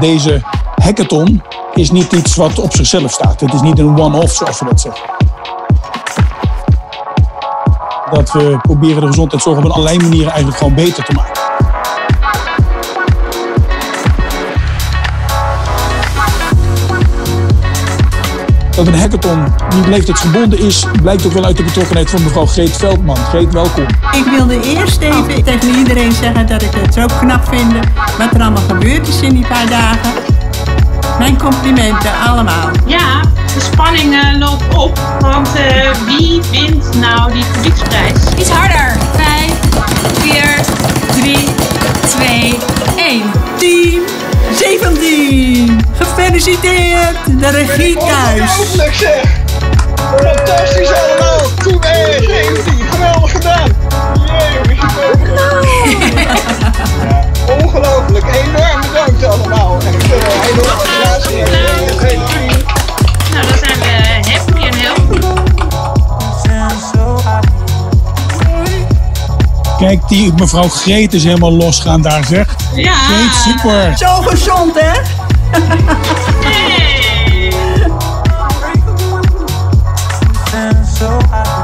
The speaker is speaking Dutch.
deze hackathon is niet iets wat op zichzelf staat. Het is niet een one-off, zoals we dat zeggen. Dat we proberen de gezondheidszorg op een allerlei manieren eigenlijk gewoon beter te maken. Dat een hackathon niet leeftijdsgebonden is, blijkt ook wel uit de betrokkenheid van mevrouw Greet Veldman. Greet, welkom. Ik wilde eerst even tegen iedereen zeggen dat ik het zo knap vind wat er allemaal gebeurd is in die paar dagen. Mijn complimenten allemaal. Ja, de spanning eh, loopt op. Want eh, wie wint nou die publieksprijs? Iets harder. Gefeliciteerd, de regie thuis. Ongelooflijk zeg! Fantastisch allemaal! Team E17, geweldig gedaan! Jee, ja, Ongelooflijk, enorm bedankt allemaal. Echt uh, hele organisatie en het hele team. Nou, dan zijn we happy en healthy. Kijk, die mevrouw Greet is helemaal losgaan daar zeg. Ja. Greet, super. Zo gezond, hè? heart.